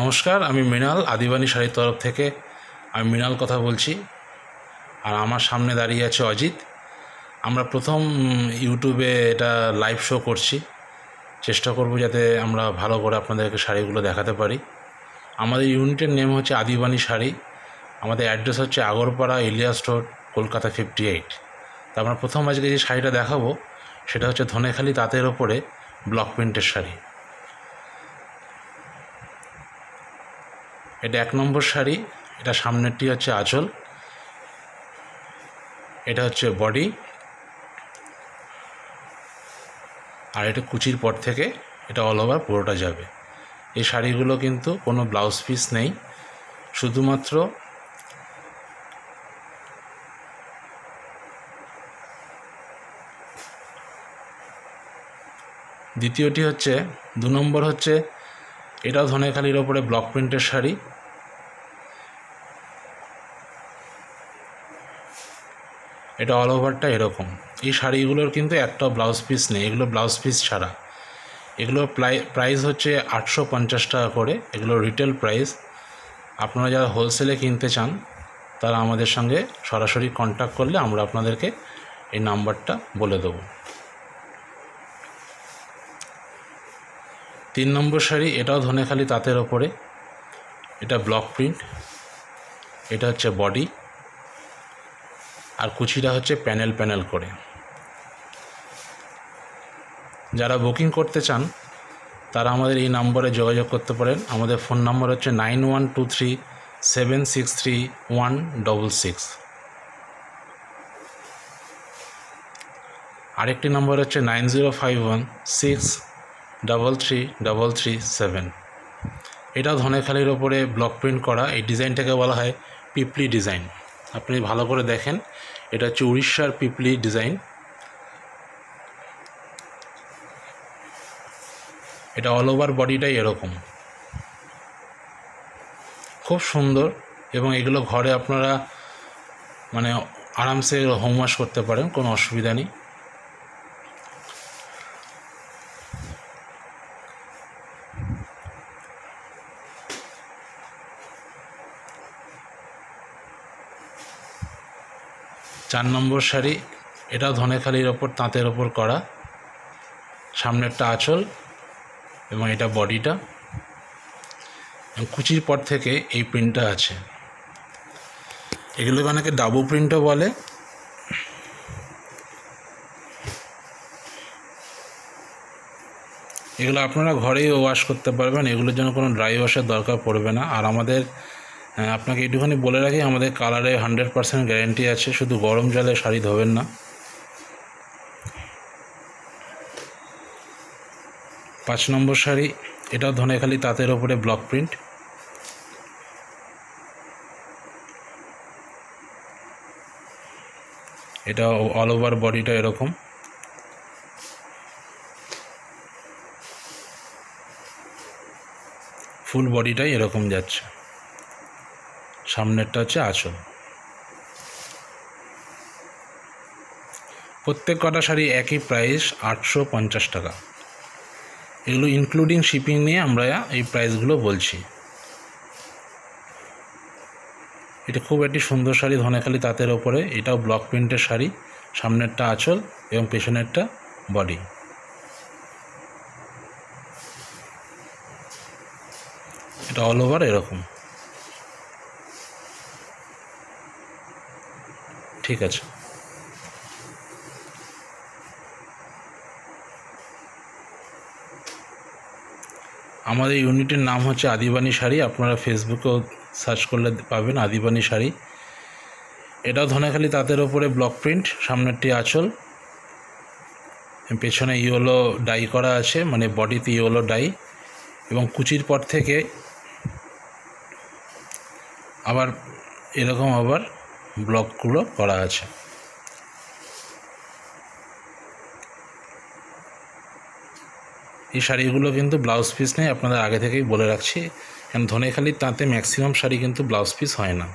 নমস্কার, আমি মৃণাল, আদিবাণী শাড়ির তরফ থেকে আমি মৃণাল কথা বলছি। আর আমার সামনে দাঁড়িয়ে আছে অজিত। আমরা প্রথম ইউটিউবে এটা লাইভ শো করছি। চেষ্টা করব যাতে আমরা ভালো করে আপনাদেরকে শাড়িগুলো দেখাতে পারি। আমাদের ইউনিটের নেম হচ্ছে আদিবাণী শাড়ি। আমাদের অ্যাড্রেস হচ্ছে Agarpara, Ilyas road, Kolkata fifty eight তা আমরা প্রথম আজকে যে শাড়িটা দেখাবো, সেটা হচ্ছে ধনেখালি তাঁতের ওপরে ব্লক প্রিন্টের শাড়ি। এটা এক নম্বর শাড়ি, এটা সামনেরটি হচ্ছে আঁচল, এটা হচ্ছে বডি, আর এটা কুচির পর থেকে এটা অল ওভার পুরোটা যাবে। এই শাড়িগুলো কিন্তু কোনো ব্লাউজ পিস নেই, শুধুমাত্র দ্বিতীয়টি হচ্ছে, দু নম্বর হচ্ছে এটাও ধনেখালির ওপরে ব্লক প্রিন্টের শাড়ি এটা অল ওভারটা এরকম। এই শাড়িগুলোর কিন্তু একটা ব্লাউজ পিস নেই, এগুলো ব্লাউজ পিস ছাড়া। এগুলোর প্রাইস হচ্ছে আটশো পঞ্চাশ টাকা করে, এগুলো রিটেল প্রাইস আপনারা যারা হোলসেলে কিনতে চান, তারা আমাদের সঙ্গে সরাসরি কন্ট্যাক্ট করলে আমরা আপনাদেরকে এই নাম্বারটা বলে দেবো। তিন নম্বর শাড়ি, এটাও ধনেখালি তাঁতের ওপরে। এটা ব্লক প্রিন্ট এটা হচ্ছে বডি আর কুচিটা হচ্ছে প্যানেল প্যানেল করে। যারা বুকিং করতে চান, তারা আমাদের এই নম্বরে যোগাযোগ করতে পারেন। আমাদের ফোন নম্বর হচ্ছে nine one two three seven six three one double six. আরেকটি নম্বর হচ্ছে nine zero five one six double three double three seven. এটা ধনেখালির ওপরে ব্লক প্রিন্ট করা। এই ডিজাইনটাকে বলা হয় পিপলি ডিজাইন। আপনি ভালো করে দেখেন। এটা হচ্ছে উড়িষ্যার পিপলি ডিজাইন। এটা অল ওভার বডিটাই এরকম। খুব সুন্দর এবং এগুলো ঘরে আপনারা মানে আরামসে হোম ওয়াশ করতে পারেন, কোনো অসুবিধা নেই। চার নম্বর শাড়ি এটাও ধনেখালির ওপর, তাঁতের ওপর করা। সামনেরটা আঁচল এবং এটা বডিটা। কুচির পর থেকে এই প্রিন্টটা আছে। এগুলোকে অনেকে ডাবু প্রিন্টও বলে। এগুলো আপনারা ঘরেই ওয়াশ করতে পারবেন। এগুলোর জন্য কোনো ড্রাই ওয়াশের দরকার পড়বে না। আর আমাদের আপনাকে একটুখানি বলে রাখি, আমাদের কালারে হান্ড্রেড পার্সেন্ট গ্যারেন্টি আছে, শুধু গরম জলে শাড়ি ধোবেন না। পাঁচ নম্বর শাড়ি, এটাও ধনেখালি তাঁতের ওপরে ব্লক প্রিন্ট। এটা অল ওভার বডিটা এরকম। ফুল বডিটাই এরকম যাচ্ছে। সামনেরটা হচ্ছে আঁচল প্রত্যেক কটা শাড়ি একই প্রাইস আটশো পঞ্চাশ টাকা। এগুলো ইনক্লুডিং শিপিং নিয়ে আমরা এই প্রাইসগুলো বলছি। এটা খুব একটি সুন্দর শাড়ি ধনেখালি তাঁতের ওপরে। এটাও ব্লক প্রিন্টের শাড়ি। সামনেরটা আঁচল এবং পেছনেরটা বডি এটা অল ওভার এরকম। ঠিক আছে। আমাদের ইউনিটের নাম হচ্ছে আদিবাণী শাড়ি, আপনারা ফেসবুকেও সার্চ করলে পাবেন আদিবাণী শাড়ি। এটাও ধনেখালি তাঁতের ওপরে ব্লক প্রিন্ট সামনেরটি আঁচল। পেছনে ইয়েলো ডাই করা আছে মানে বডিতে ইয়েলো ডাই এবং কুচির পর থেকে আবার এরকম আবার ব্লকগুলো করা আছে। এই শাড়িগুলো কিন্তু ব্লাউজ পিস নেই, আপনাদের আগে থেকেই বলে রাখছি। কারণ ধনেখালির তাঁতে ম্যাক্সিমাম শাড়ি কিন্তু ব্লাউজ পিস হয় না।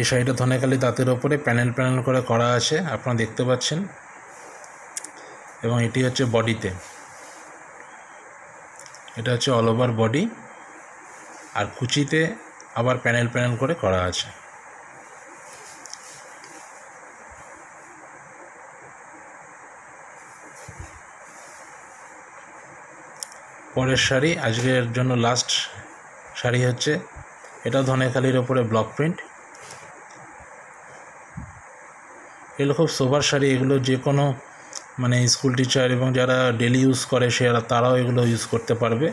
এই শাড়িটা ধনেখালি তাঁতের ওপরে প্যানেল প্যানেল করে করা আছে, আপনারা দেখতে পাচ্ছেন। এবং এটি হচ্ছে বডিতে। এটা হচ্ছে অল ওভার বডি আর কুচিতে আবার প্যানেল প্যানেল করে করা আছে। পরের শাড়ি, আজকের জন্য লাস্ট শাড়ি হচ্ছে, এটা ধনেখালির ওপরে ব্লক প্রিন্ট এগুলো খুব সোবার শাড়ি, এগুলো যে কোনো মানে স্কুল টিচার এবং যারা ডেলি ইউজ করে সে তারাও এগুলো ইউজ করতে পারবে।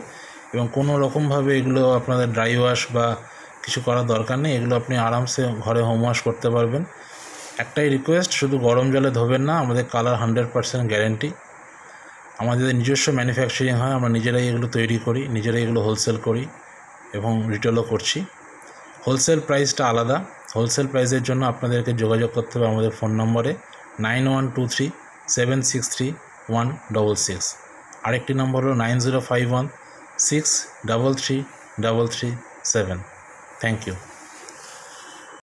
এবং কোনো রকমভাবে এগুলো আপনাদের ড্রাই ওয়াশ বা কিছু করার দরকার নেই। এগুলো আপনি আরামসে ঘরে হোম ওয়াশ করতে পারবেন। একটাই রিকোয়েস্ট শুধু গরম জলে ধোবেন না, আমাদের কালার হান্ড্রেড পারসেন্ট গ্যারেন্টি আমাদের নিজস্ব ম্যানুফ্যাকচারিং হয়, আমরা নিজেরাই এগুলো তৈরি করি, নিজেরাই এগুলো হোলসেল করি এবং রিটেলও করছি। হোলসেল প্রাইসটা আলাদা। হোলসেল প্রাইসের জন্য আপনাদেরকে যোগাযোগ করতে হবে আমাদের ফোন নম্বরে। Nine one two three seven six three one double six আরেকটি নম্বর হলো nine zero five one six double three double three seven thank you